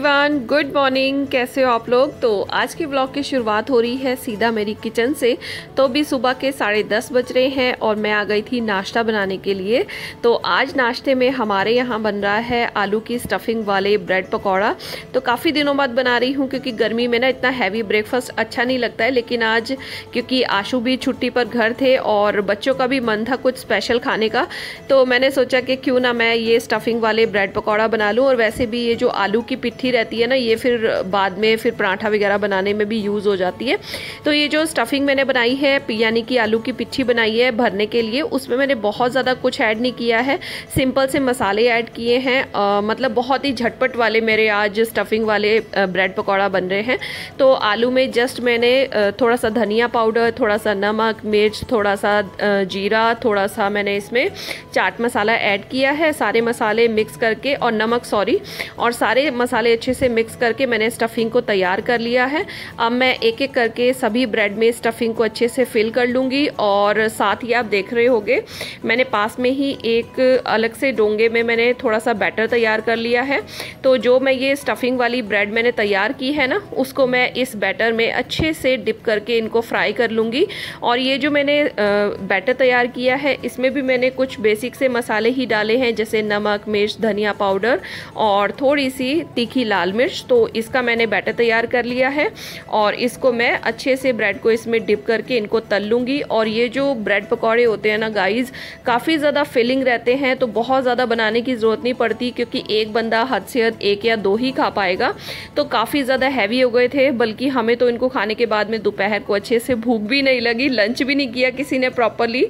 Everyone, good morning. कैसे हो आप लोग? तो आज के ब्लॉग की शुरुआत हो रही है सीधा मेरी किचन से। तो भी सुबह के साढ़े दस बज रहे हैं और मैं आ गई थी नाश्ता बनाने के लिए। तो आज नाश्ते में हमारे यहाँ बन रहा है आलू की स्टफिंग वाले ब्रेड पकौड़ा। तो काफ़ी दिनों बाद बना रही हूँ क्योंकि गर्मी में ना इतना हैवी ब्रेकफास्ट अच्छा नहीं लगता है। लेकिन आज क्योंकि आशू भी छुट्टी पर घर थे और बच्चों का भी मन था कुछ स्पेशल खाने का तो मैंने सोचा कि क्यों ना मैं ये स्टफिंग वाले ब्रेड पकौड़ा बना लूँ। और वैसे भी ये जो आलू की पिट्ठी रहती है ना, ये फिर बाद में फिर पराठा वगैरह बनाने में भी यूज़ हो जाती है। तो ये जो स्टफिंग मैंने बनाई है यानी कि आलू की पिट्ठी बनाई है भरने के लिए, उसमें मैंने बहुत ज़्यादा कुछ ऐड नहीं किया है। सिंपल से मसाले ऐड किए हैं मतलब बहुत ही झटपट वाले मेरे आज स्टफिंग वाले ब्रेड पकौड़ा बन रहे हैं। तो आलू में जस्ट मैंने थोड़ा सा धनिया पाउडर थोड़ा सा नमक, मिर्च थोड़ा सा जीरा थोड़ा सा मैंने इसमें चाट मसाला ऐड किया है। सारे मसाले मिक्स करके, और नमक सॉरी और सारे मसाले अच्छे से मिक्स करके मैंने स्टफिंग को तैयार कर लिया है। अब मैं एक एक करके सभी ब्रेड में स्टफिंग को अच्छे से फिल कर लूँगी और साथ ही आप देख रहे होंगे, मैंने पास में ही एक अलग से डोंगे में मैंने थोड़ा सा बैटर तैयार कर लिया है। तो जो मैं ये स्टफिंग वाली ब्रेड मैंने तैयार की है ना, उसको मैं इस बैटर में अच्छे से डिप करके इनको फ्राई कर लूँगी। और ये जो मैंने बैटर तैयार किया है, इसमें भी मैंने कुछ बेसिक से मसाले ही डाले हैं, जैसे नमक, मिर्च, धनिया पाउडर और थोड़ी सी तीखी लाल मिर्च तो इसका मैंने बैटर तैयार कर लिया है और इसको मैं अच्छे से ब्रेड को इसमें डिप करके इनको तल लूँगी। और ये जो ब्रेड पकौड़े होते हैं ना गाइज़ काफ़ी ज़्यादा फिलिंग रहते हैं तो बहुत ज़्यादा बनाने की ज़रूरत नहीं पड़ती, क्योंकि एक बंदा हद से हद एक या दो ही खा पाएगा। तो काफ़ी ज़्यादा हैवी हो गए थे, बल्कि हमें तो इनको खाने के बाद में दोपहर को अच्छे से भूख भी नहीं लगी लंच भी नहीं किया किसी ने प्रॉपरली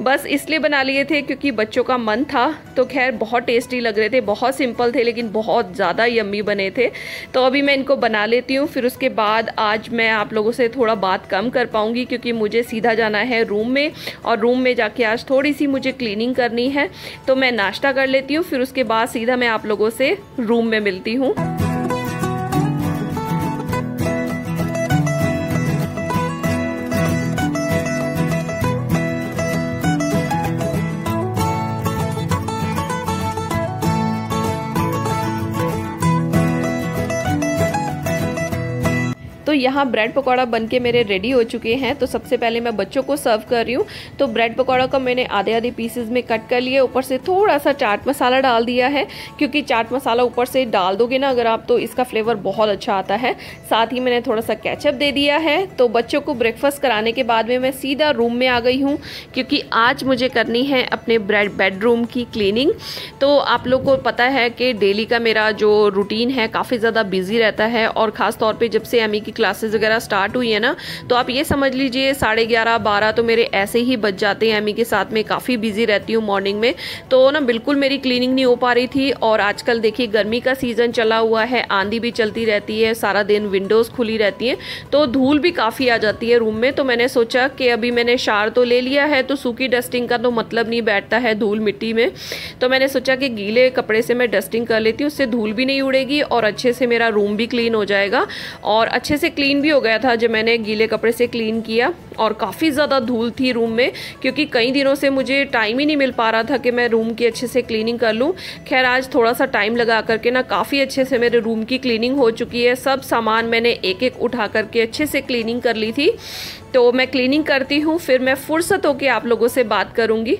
बस इसलिए बना लिए थे क्योंकि बच्चों का मन था। तो खैर, बहुत टेस्टी लग रहे थे, बहुत सिंपल थे, लेकिन बहुत ज़्यादा यम्मी बने थे। तो अभी मैं इनको बना लेती हूँ, फिर उसके बाद आज मैं आप लोगों से थोड़ा बात कम कर पाऊँगी, क्योंकि मुझे सीधा जाना है रूम में, और रूम में जाके आज थोड़ी सी मुझे क्लीनिंग करनी है। तो मैं नाश्ता कर लेती हूँ, फिर उसके बाद सीधा मैं आप लोगों से रूम में मिलती हूँ। तो यहाँ ब्रेड पकौड़ा बन के मेरे रेडी हो चुके हैं। तो सबसे पहले मैं बच्चों को सर्व कर रही हूँ। तो ब्रेड पकौड़ा को मैंने आधे आधे पीसेज में कट कर लिए। ऊपर से थोड़ा सा चाट मसाला डाल दिया है। क्योंकि चाट मसाला ऊपर से डाल दोगे ना अगर आप तो इसका फ्लेवर बहुत अच्छा आता है। साथ ही मैंने थोड़ा सा कैचअप दे दिया है। तो बच्चों को ब्रेकफास्ट कराने के बाद में मैं सीधा रूम में आ गई हूँ। क्योंकि आज मुझे करनी है अपने ब्रेड बेडरूम की क्लीनिंग तो आप लोग को पता है कि डेली का मेरा जो रूटीन है, काफ़ी ज़्यादा बिज़ी रहता है। और ख़ास तौर पर जब से एम की क्लासेस वगैरह स्टार्ट हुई है ना तो आप ये समझ लीजिए, साढ़े ग्यारह, बारह तो मेरे ऐसे ही बच जाते हैं। एमी के साथ में काफ़ी बिज़ी रहती हूँ मॉर्निंग में। तो ना बिल्कुल मेरी क्लीनिंग नहीं हो पा रही थी और आजकल देखिए गर्मी का सीज़न चला हुआ है, आंधी भी चलती रहती है, सारा दिन विंडोज़ खुली रहती हैं। तो धूल भी काफ़ी आ जाती है रूम में तो मैंने सोचा कि अभी मैंने शार तो ले लिया है तो सूखी डस्टिंग का तो मतलब नहीं बैठता है धूल मिट्टी में। तो मैंने सोचा कि गीले कपड़े से मैं डस्टिंग कर लेती हूँ, उससे धूल भी नहीं उड़ेगी और अच्छे से मेरा रूम भी क्लीन हो जाएगा। और अच्छे से क्लीन भी हो गया था जब मैंने गीले कपड़े से क्लीन किया और काफ़ी ज़्यादा धूल थी रूम में, क्योंकि कई दिनों से मुझे टाइम ही नहीं मिल पा रहा था कि मैं रूम की अच्छे से क्लीनिंग कर लूँ। खैर, आज थोड़ा सा टाइम लगा करके ना काफ़ी अच्छे से मेरे रूम की क्लीनिंग हो चुकी है। सब सामान मैंने एक एक उठा करके अच्छे से क्लीनिंग कर ली थी। तो मैं क्लीनिंग करती हूँ, फिर मैं फुर्सत होकर आप लोगों से बात करूँगी।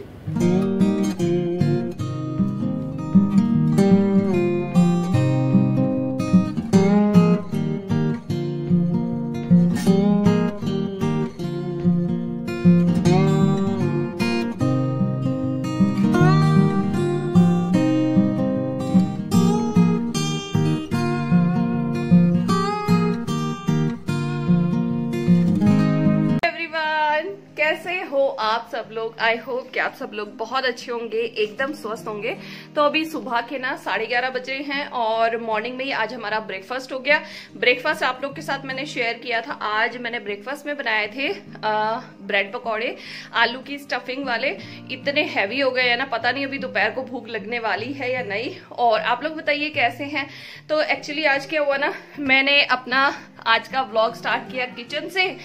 आप सब लोग बहुत अच्छे होंगे एकदम स्वस्थ होंगे। तो अभी सुबह के ना साढ़े ग्यारह बजे हैं और मॉर्निंग में ही आज हमारा ब्रेकफास्ट हो गया। ब्रेकफास्ट आप लोग के साथ मैंने शेयर किया था। आज मैंने ब्रेकफास्ट में बनाए थे ब्रेड पकौड़े, आलू की स्टफिंग वाले। इतने हैवी हो गए हैं ना, पता नहीं अभी दोपहर को भूख लगने वाली है या नहीं। और आप लोग बताइए कैसे हैं? तो एक्चुअली आज क्या हुआ ना, मैंने अपना आज का व्लॉग स्टार्ट किया किचन से।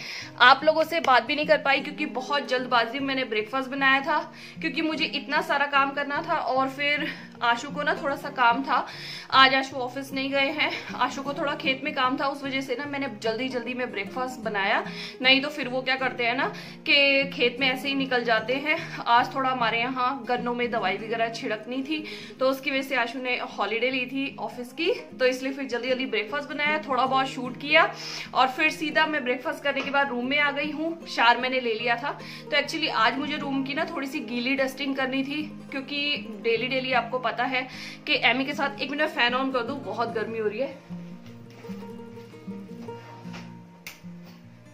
आप लोगों से बात भी नहीं कर पाई क्योंकि बहुत जल्दबाजी में मैंने ब्रेकफास्ट बनाया था, क्योंकि मुझे इतना सारा काम करना था और फिर आशु को ना थोड़ा सा काम था। आज आशु ऑफ़िस नहीं गए हैं। आशु को थोड़ा खेत में काम था, उस वजह से ना मैंने जल्दी जल्दी में ब्रेकफास्ट बनाया। नहीं तो फिर वो क्या करते हैं ना कि खेत में ऐसे ही निकल जाते हैं। आज थोड़ा हमारे यहाँ गन्नों में दवाई वगैरह छिड़कनी थी तो उसकी वजह से आशु ने हॉलीडे ली थी ऑफ़िस की। तो इसलिए फिर जल्दी जल्दी ब्रेकफास्ट बनाया, थोड़ा बहुत शूट किया और फिर सीधा मैं ब्रेकफास्ट करने के बाद रूम में आ गई हूँ। शार मैंने ले लिया था। तो एक्चुअली आज मुझे रूम की ना थोड़ी सी गीली डस्टिंग करनी थी, क्योंकि डेली डेली आपको पता है कि एमी के साथ एक मिनट फ़ैन ऑन कर दू, बहुत गर्मी हो रही है।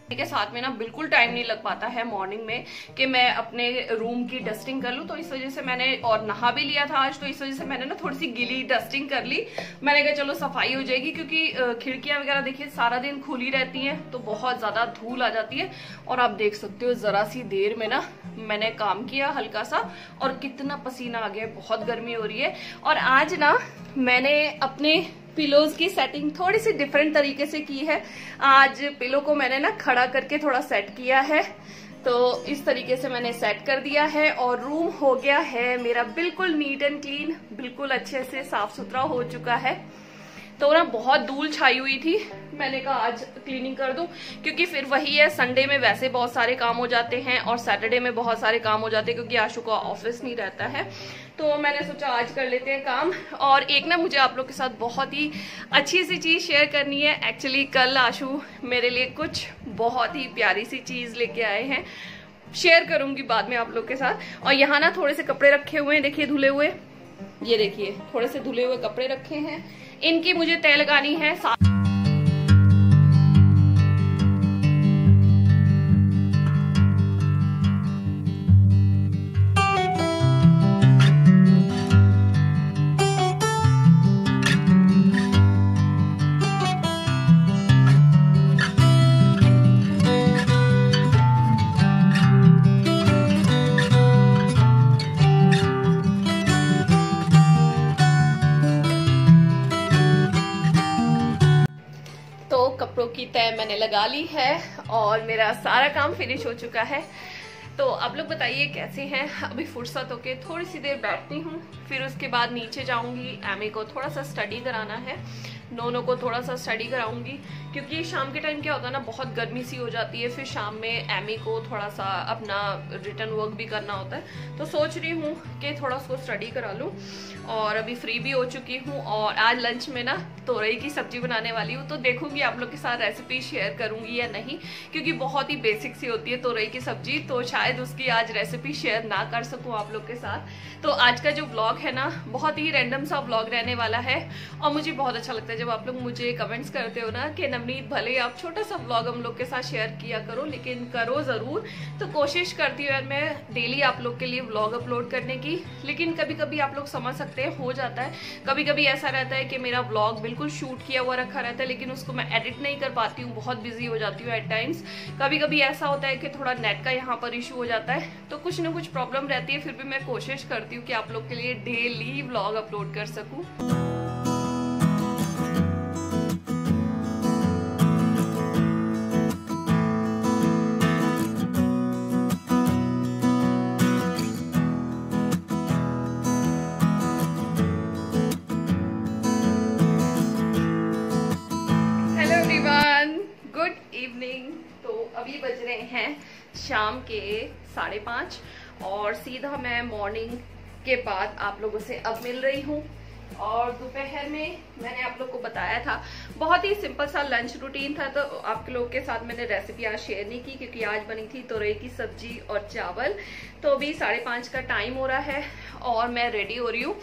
के साथ में ना बिल्कुल टाइम नहीं लग पाता है मॉर्निंग में कि मैं अपने रूम की डस्टिंग कर लूँ तो इस वजह से मैंने और नहा भी लिया था आज तो इस वजह से मैंने ना थोड़ी सी गिली डस्टिंग कर ली। मैंने कहा, चलो, सफ़ाई हो जाएगी, क्योंकि खिड़कियाँ वगैरह देखिए, सारा दिन खुली रहती हैं तो बहुत ज़्यादा धूल आ जाती है। और आप देख सकते हो जरा सी देर में ना मैंने काम किया हल्का सा, और कितना पसीना आ गया, बहुत गर्मी हो रही है। और आज ना, मैंने अपने पिलोज की सेटिंग थोड़ी सी डिफरेंट तरीके से की है। आज पिलो को मैंने ना खड़ा करके थोड़ा सेट किया है। तो इस तरीके से मैंने सेट कर दिया है, और रूम हो गया है मेरा बिल्कुल नीट एंड क्लीन बिल्कुल अच्छे से साफ़ सुथरा हो चुका है। तो ना बहुत धूल छाई हुई थी। मैंने कहा, आज क्लीनिंग कर दूँ। क्योंकि फिर वही है संडे में वैसे बहुत सारे काम हो जाते हैं और सैटरडे में बहुत सारे काम हो जाते हैं क्योंकि आशु का ऑफ़िस नहीं रहता है। तो मैंने सोचा, आज कर लेते हैं काम। और एक ना मुझे आप लोग के साथ बहुत ही अच्छी सी चीज़ शेयर करनी है। एक्चुअली कल आशु मेरे लिए कुछ बहुत ही प्यारी सी चीज़ लेके आए हैं। शेयर करूँगी बाद में आप लोग के साथ। और यहाँ ना थोड़े से कपड़े रखे हुए हैं, देखिए, धुले हुए। ये देखिए, थोड़े से धुले हुए कपड़े रखे हैं। इनकी मुझे तय लगानी है। तय लगा ली है और मेरा सारा काम फिनिश हो चुका है। तो आप लोग बताइए कैसे हैं? अभी फुर्सत होके थोड़ी सी देर बैठती हूँ, फिर उसके बाद नीचे जाऊँगी एमए को थोड़ा सा स्टडी कराना है। नोनो को थोड़ा सा स्टडी कराऊँगी। क्योंकि शाम के टाइम क्या होता है ना, बहुत गर्मी सी हो जाती है। फिर शाम में एमी को थोड़ा सा अपना रिटर्न वर्क भी करना होता है। तो सोच रही हूँ कि थोड़ा उसको स्टडी करा लूँ। और अभी फ्री भी हो चुकी हूँ। और आज लंच में ना तोरई की सब्ज़ी बनाने वाली हूँ। तो देखूँगी आप लोग के साथ रेसिपी शेयर करूँगी या नहीं। क्योंकि बहुत ही बेसिक सी होती है तोरई की सब्ज़ी। तो शायद उसकी आज रेसिपी शेयर ना कर सकूँ आप लोग के साथ। तो आज का जो ब्लॉग है ना, बहुत ही रैंडम सा ब्लॉग रहने वाला है। और मुझे बहुत अच्छा लगता है। जब आप लोग मुझे कमेंट्स करते हो ना कि नवनीत, भले ही आप छोटा सा ब्लॉग हम लोग के साथ शेयर किया करो, लेकिन करो ज़रूर। तो कोशिश करती हूँ यार मैं डेली आप लोग के लिए ब्लॉग अपलोड करने की। लेकिन कभी कभी आप लोग समझ सकते हैं, हो जाता है। कभी कभी ऐसा रहता है कि मेरा ब्लॉग बिल्कुल शूट किया हुआ रखा रहता है, लेकिन उसको मैं एडिट नहीं कर पाती हूँ, बहुत बिज़ी हो जाती हूँ एट टाइम्स कभी कभी ऐसा होता है कि थोड़ा नेट का यहाँ पर इशू हो जाता है तो कुछ ना कुछ प्रॉब्लम रहती है, फिर भी मैं कोशिश करती हूँ कि आप लोग के लिए डेली ब्लॉग अपलोड कर सकूँ। साढ़े पाँच। और सीधा मैं मॉर्निंग के बाद आप लोगों से अब मिल रही हूँ। और दोपहर में मैंने आप लोग को बताया था, बहुत ही सिंपल सा लंच रूटीन था तो आप लोग के साथ मैंने रेसिपी आज शेयर नहीं की, क्योंकि आज बनी थी तोरई की सब्ज़ी और चावल। तो अभी साढ़े पाँच का टाइम हो रहा है और मैं रेडी हो रही हूँ।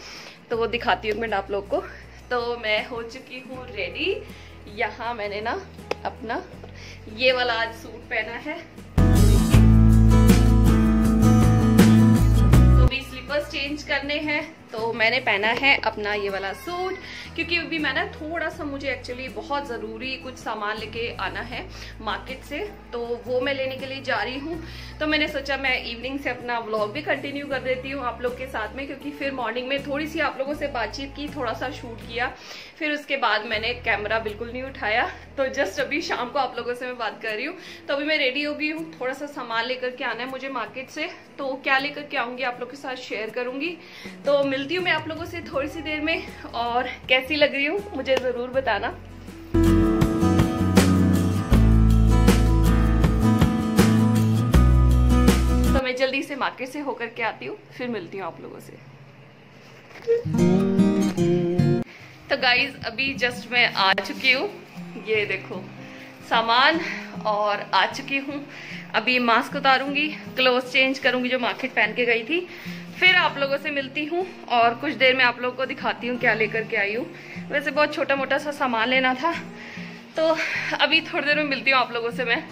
तो वो दिखाती हूँ मैं आप लोग को। तो मैं हो चुकी हूँ रेडी यहाँ मैंने ना अपना ये वाला आज सूट पहना है। स्लीपर्स चेंज करने हैं। तो मैंने पहना है अपना ये वाला सूट, क्योंकि अभी मैं ना थोड़ा सा मुझे एक्चुअली बहुत ज़रूरी कुछ सामान लेके आना है मार्केट से तो वो मैं लेने के लिए जा रही हूँ। तो मैंने सोचा मैं इवनिंग से अपना व्लॉग भी कंटिन्यू कर देती हूँ आप लोग के साथ में, क्योंकि फिर मॉर्निंग में थोड़ी सी आप लोगों से बातचीत की, थोड़ा सा शूट किया। फिर उसके बाद मैंने कैमरा बिल्कुल नहीं उठाया। तो जस्ट अभी शाम को आप लोगों से मैं बात कर रही हूँ। तो अभी मैं रेडी हो गई हूँ, थोड़ा सा सामान लेकर के आना है मुझे मार्केट से। तो क्या लेकर के आऊँगी आप लोग के साथ शेयर करूँगी। तो मिल मिलती हूँ मैं आप लोगों से थोड़ी सी देर में, और कैसी लग रही हूँ, मुझे ज़रूर बताना। तो मैं जल्दी से मार्केट से होकर के आती हूँ, फिर मिलती हूँ आप लोगों से। तो गाइज़ अभी जस्ट मैं आ चुकी हूँ। ये देखो, सामान और आ चुकी हूँ। अभी मास्क उतारूँगी क्लोथ चेंज करूँगी जो मार्केट पहन के गई थी। फिर आप लोगों से मिलती हूँ और कुछ देर में आप लोगों को दिखाती हूँ क्या लेकर के आई हूँ। वैसे बहुत छोटा मोटा सा सामान लेना था तो अभी थोड़ी देर में मिलती हूँ आप लोगों से मैं।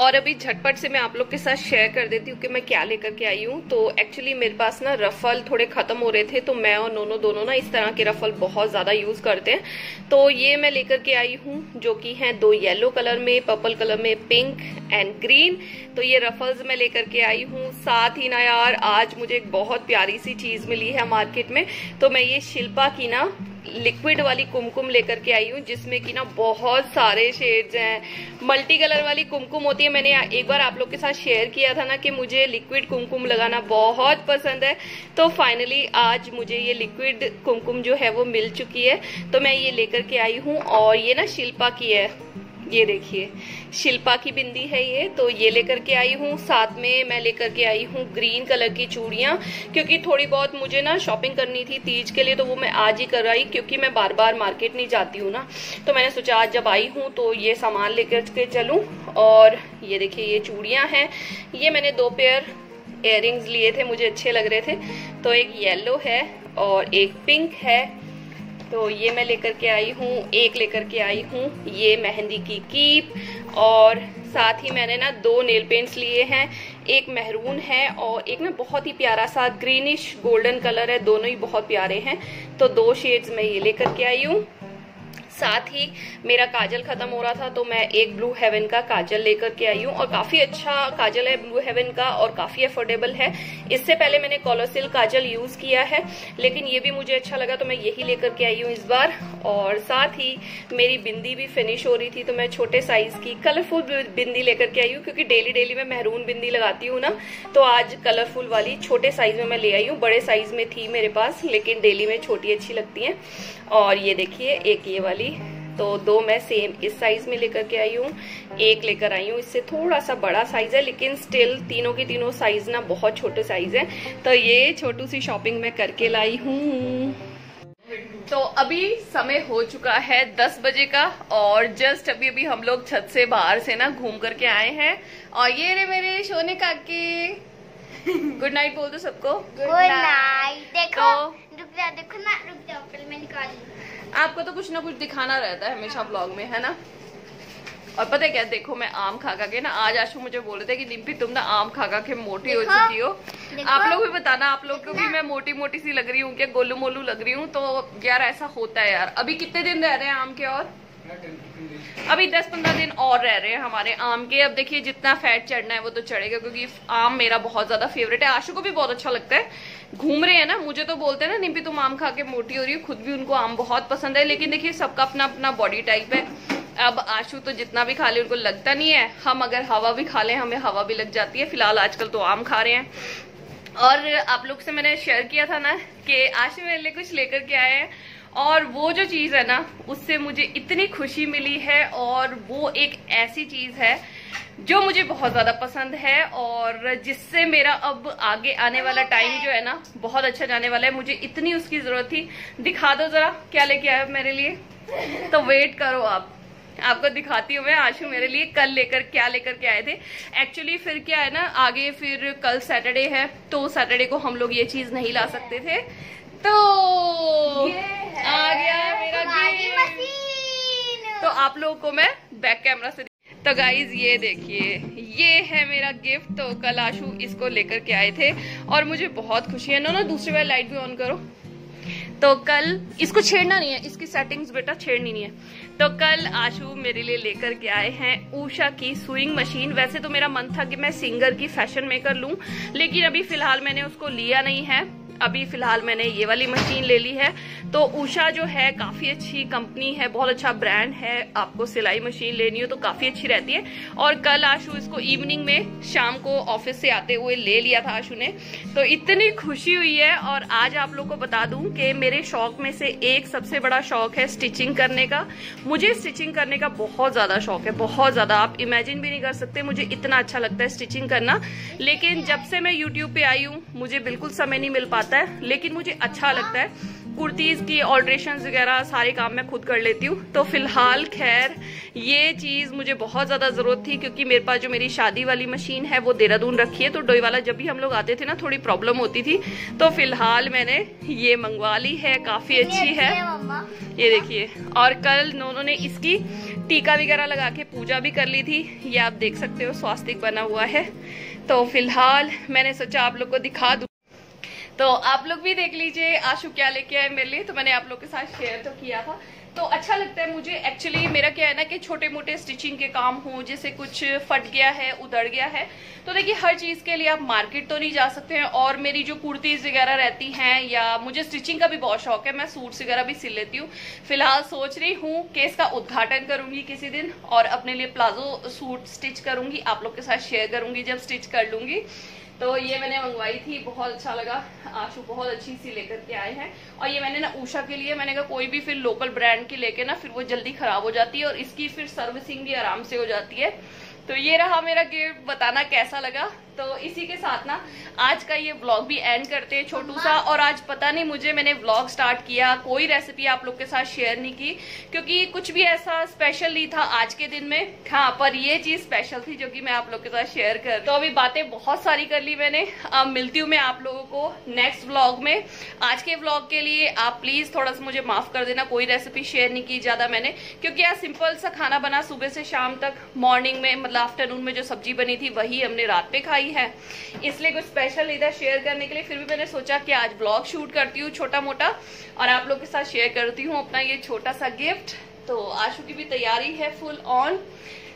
और अभी झटपट से मैं आप लोग के साथ शेयर कर देती हूँ कि मैं क्या लेकर के आई हूँ। तो एक्चुअली मेरे पास ना रफल थोड़े खत्म हो रहे थे तो मैं और नोनो दोनों ना इस तरह के रफल बहुत ज़्यादा यूज़ करते हैं। तो ये मैं लेकर के आई हूँ, जो कि हैं दो येलो कलर में पर्पल कलर में पिंक एंड ग्रीन तो ये रफल्स मैं लेकर के आई हूँ। साथ ही ना यार, आज मुझे एक बहुत प्यारी सी चीज़ मिली है मार्केट में। तो मैं ये शिल्पा की ना लिक्विड वाली कुमकुम लेकर के आई हूँ, जिसमें कि ना बहुत सारे शेड्स हैं। मल्टी कलर वाली कुमकुम होती है, मैंने एक बार आप लोग के साथ शेयर किया था ना कि मुझे लिक्विड कुमकुम लगाना बहुत पसंद है। तो फाइनली आज मुझे ये लिक्विड कुमकुम जो है वो मिल चुकी है। तो मैं ये लेकर के आई हूँ और ये ना शिल्पा की है। ये देखिए, शिल्पा की बिंदी है ये तो ये लेकर के आई हूँ। साथ में मैं लेकर के आई हूँ ग्रीन कलर की चूड़ियाँ, क्योंकि थोड़ी बहुत मुझे ना शॉपिंग करनी थी तीज के लिए तो वो मैं आज ही कर आई क्योंकि मैं बार बार मार्केट नहीं जाती हूँ ना। तो मैंने सोचा आज जब आई हूँ तो ये सामान लेकर के चलूँ, और ये देखिए, ये चूड़ियाँ हैं। ये मैंने दो पेयर इयर लिए थे, मुझे अच्छे लग रहे थे। तो एक येलो है और एक पिंक है। तो ये मैं लेकर के आई हूँ, एक लेकर के आई हूँ, ये मेहंदी की कीप और साथ ही मैंने ना दो नेल पेंट्स लिए हैं, एक मेहरून है और एक ना बहुत ही प्यारा सा ग्रीनिश गोल्डन कलर है, दोनों ही बहुत प्यारे हैं तो दो शेड्स मैं ये लेकर के आई हूँ। साथ ही मेरा काजल खत्म हो रहा था तो मैं एक ब्लू हेवन का काजल लेकर के आई हूँ और काफ़ी अच्छा काजल है ब्लू हेवन का और काफ़ी अफोर्डेबल है। इससे पहले मैंने कॉलोसिल काजल यूज़ किया है, लेकिन ये भी मुझे अच्छा लगा तो मैं यही लेकर के आई हूँ इस बार। और साथ ही मेरी बिंदी भी फिनिश हो रही थी तो मैं छोटे साइज़ की कलरफुल बिंदी लेकर के आई हूँ, क्योंकि डेली डेली मैं मेहरून बिंदी लगाती हूँ ना तो आज कलरफुल वाली छोटे साइज़ में मैं ले आई हूँ। बड़े साइज़ में थी मेरे पास, लेकिन डेली में छोटी अच्छी लगती है। और ये देखिए, एक ये वाली तो दो मैं सेम इस साइज़ में लेकर के आई हूँ। एक लेकर आई हूँ। इससे थोड़ा सा बड़ा साइज़ है लेकिन स्टिल तीनों के तीनों साइज़ ना बहुत छोटे साइज़ है। तो ये छोटू सी शॉपिंग मैं करके लाई हूँ। तो अभी समय हो चुका है दस बजे का और जस्ट अभी अभी हम लोग छत से बाहर से ना घूम करके आए हैं। और ये रे मेरे सोने काके। गुड नाइट बोल दो सबको। गुड नाइट देखो तो, रुक जा देखो ना रुक जाओ पहले मैं निकाल आपको तो कुछ ना कुछ दिखाना रहता है हमेशा ब्लॉग में है ना? और पता है क्या देखो मैं आम खा खा के ना आज आशु मुझे बोल रहे थे कि डिम्पी तुम ना आम खा खा के मोटी हो चुकी हो। आप लोग भी बताना आप लोग को भी मैं मोटी मोटी सी लग रही हूँ क्या गोलू मोलू लग रही हूँ तो यार ऐसा होता है यार। अभी कितने दिन रह रहे हैं आम के और? अभी 10-15 दिन और रह रहे हैं हमारे आम के। अब देखिए जितना फैट चढ़ना है वो तो चढ़ेगा, क्योंकि आम मेरा बहुत ज़्यादा फेवरेट है। आशु को भी बहुत अच्छा लगता है। घूम रहे हैं ना, मुझे तो बोलते हैं ना, निम्पी, तुम आम खा के मोटी हो रही हो, खुद भी उनको आम बहुत पसंद है। लेकिन देखिए सबका अपना अपना बॉडी टाइप है। अब आशु तो जितना भी खा ले, उनको लगता नहीं है। हम अगर हवा भी खा लें, हमें हवा भी लग जाती है। फ़िलहाल आजकल तो आम खा रहे हैं। और आप लोग से मैंने शेयर किया था ना कि आशु मेरे लिए कुछ लेकर के आए हैं। और वो जो चीज़ है ना, उससे मुझे इतनी खुशी मिली है और वो एक ऐसी चीज़ है जो मुझे बहुत ज़्यादा पसंद है और जिससे मेरा अब आगे आने वाला टाइम जो है ना, बहुत अच्छा जाने वाला है। मुझे इतनी उसकी ज़रूरत थी। दिखा दो जरा, क्या लेके आया मेरे लिए? तो वेट करो आप। आपको दिखाती हूँ मैं आशु मेरे लिए, कल लेकर, क्या लेकर के आए थे। एक्चुअली फिर क्या है ना, आगे फिर कल सैटरडे है तो सैटरडे को हम लोग ये चीज़ नहीं ला सकते थे। तो आ गया मेरा तो आप लोगों को मैं बैक कैमरा से तो गाइज़ ये देखिए ये है मेरा गिफ्ट तो कल आशु इसको लेकर के आए थे और मुझे बहुत खुशी है। ना ना दूसरी बार लाइट भी ऑन करो। तो कल इसको छेड़ना नहीं है। इसकी सेटिंग्स बेटा छेड़नी नहीं है। तो कल आशु मेरे लिए लेकर के आए हैं ऊषा की स्विंग मशीन वैसे तो मेरा मन था कि मैं सिंगर की फ़ैशन मेकर लूँ लेकिन अभी फ़िलहाल मैंने उसको लिया नहीं है। अभी फ़िलहाल मैंने ये वाली मशीन ले ली है। तो उषा जो है, काफ़ी अच्छी कंपनी है, बहुत अच्छा ब्रांड है। आपको सिलाई मशीन लेनी हो तो काफ़ी अच्छी रहती है। और कल आशु इसको इवनिंग में शाम को ऑफ़िस से आते हुए ले लिया था आशु ने। तो इतनी खुशी हुई है और आज आप लोग को बता दूँ कि मेरे शौक में से एक सबसे बड़ा शौक है स्टिचिंग करने का। मुझे स्टिचिंग करने का बहुत ज़्यादा शौक है, बहुत ज़्यादा। आप इमेजिन भी नहीं कर सकते, मुझे इतना अच्छा लगता है स्टिचिंग करना। लेकिन जब से मैं यूट्यूब पे आई हूँ, मुझे बिल्कुल समय नहीं मिल पाता। है लेकिन मुझे अच्छा लगता है। कुर्तीज की ऑल्ट्रेशन वगैरह सारे काम मैं खुद कर लेती हूँ। तो फ़िलहाल खैर ये चीज़ मुझे बहुत ज़्यादा ज़रूरत थी क्योंकि मेरे पास जो मेरी शादी वाली मशीन है वो देहरादून रखी है। तो डोई वाला जब भी हम लोग आते थे ना थोड़ी प्रॉब्लम होती थी। तो फ़िलहाल मैंने ये मंगवा ली है काफ़ी अच्छी है। ये देखिए। और कल उन्होंने इसकी टीका वगैरह लगा के पूजा भी कर ली थी। ये आप देख सकते हो स्वास्तिक बना हुआ है। तो फ़िलहाल मैंने सोचा आप लोग को दिखा दू। तो आप लोग भी देख लीजिए, आशु क्या लेके आए मेरे लिए। तो मैंने आप लोग के साथ शेयर तो किया था। तो अच्छा लगता है मुझे। एक्चुअली मेरा क्या है ना कि छोटे मोटे स्टिचिंग के काम हो, जैसे कुछ फट गया है, उधड़ गया है। तो देखिए, हर चीज़ के लिए आप मार्केट तो नहीं जा सकते हैं। और मेरी जो कुर्तीज वगैरह रहती हैं, या मुझे स्टिचिंग का भी बहुत शौक है। मैं सूट्स वगैरह भी सिल लेती हूँ। फ़िलहाल सोच रही हूँ कि इसका उद्घाटन करूँगी किसी दिन और अपने लिए प्लाजो सूट स्टिच करूँगी। आप लोग के साथ शेयर करूँगी, जब स्टिच कर लूँगी। तो ये मैंने मंगवाई थी, बहुत अच्छा लगा। आशू बहुत अच्छी सी लेकर के आए हैं। और ये मैंने ना उषा के लिए, मैंने कहा कोई भी फिर लोकल ब्रांड की लेके ना, फिर वो जल्दी खराब हो जाती है और इसकी फिर सर्विसिंग भी आराम से हो जाती है। तो ये रहा मेरा गिफ्ट बताना कैसा लगा? तो इसी के साथ ना आज का ये व्लॉग भी एंड करते हैं छोटू सा। और आज पता नहीं मुझे मैंने व्लॉग स्टार्ट किया कोई रेसिपी आप लोग के साथ शेयर नहीं की क्योंकि कुछ भी ऐसा स्पेशल नहीं था आज के दिन में। हाँ पर ये चीज़ स्पेशल थी जो कि मैं आप लोग के साथ शेयर कर तो अभी बातें बहुत सारी कर ली मैंने। अब मिलती हूँ मैं आप लोगों को नेक्स्ट व्लॉग में। आज के व्लॉग के लिए आप प्लीज़ थोड़ा सा मुझे माफ़ कर देना कोई रेसिपी शेयर नहीं की ज़्यादा मैंने। क्योंकि यार सिंपल सा खाना बना सुबह से शाम तक मॉर्निंग में मतलब आफ्टरनून में जो सब्ज़ी बनी थी वही हमने रात पे खाई। है। इसलिए कुछ स्पेशल इधर शेयर करने के लिए फिर भी मैंने सोचा कि आज ब्लॉग शूट करती हूँ छोटा मोटा और आप लोग के साथ शेयर करती हूँ अपना ये छोटा सा गिफ्ट तो आशु की भी तैयारी है फुल ऑन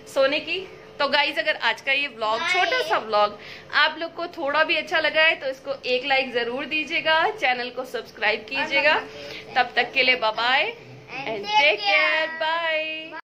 सोने की। तो गाइज़ अगर आज का ये ब्लॉग छोटा सा ब्लॉग आप लोग को थोड़ा भी अच्छा लगा है तो इसको एक लाइक ज़रूर दीजिएगा चैनल को सब्सक्राइब कीजिएगा। तब तक के लिए bye and take care bye